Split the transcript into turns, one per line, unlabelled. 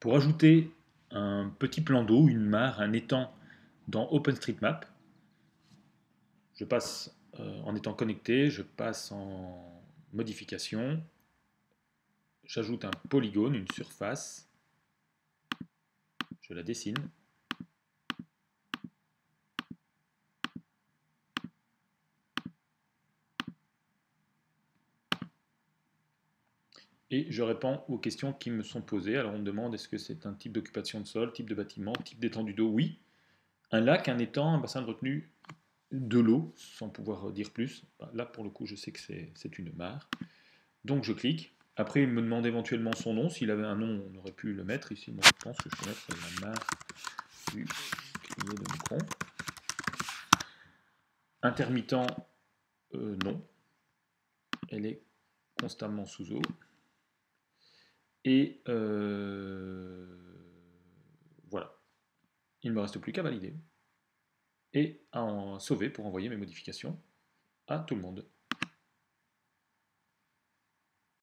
pour ajouter un petit plan d'eau, une mare, un étang dans OpenStreetMap. Je passe euh, en étant connecté, je passe en modification, j'ajoute un polygone, une surface, je la dessine. Et je réponds aux questions qui me sont posées. Alors on me demande est-ce que c'est un type d'occupation de sol, type de bâtiment, type d'étendue d'eau? Oui. Un lac, un étang, un bassin de retenue de l'eau, sans pouvoir dire plus. Là, pour le coup, je sais que c'est une mare. Donc je clique. Après, il me demande éventuellement son nom. S'il avait un nom, on aurait pu le mettre ici. Moi, je pense que je peux mettre la mare du de. Intermittent, euh, non. Elle est constamment sous eau. Et euh, voilà. Il ne me reste plus qu'à valider et à en sauver pour envoyer mes modifications à tout le monde.